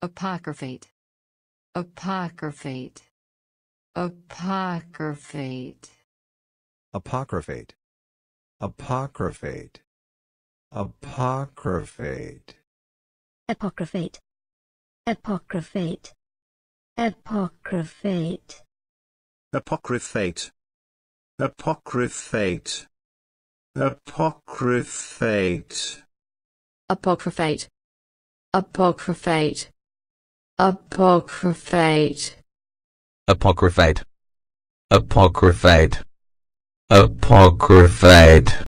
Apocryphate. Apocryphate. Apocryphate. Apocryphate. Apocryphate. Apocryphate. Apocryphate. Apocryphate. Apocryphate. Apocryphate. Apocryphate. Apocryphate. Apocryphate. Apocryphate. Apocryphate. Apocryphate. Apocryphate. Apocryphate.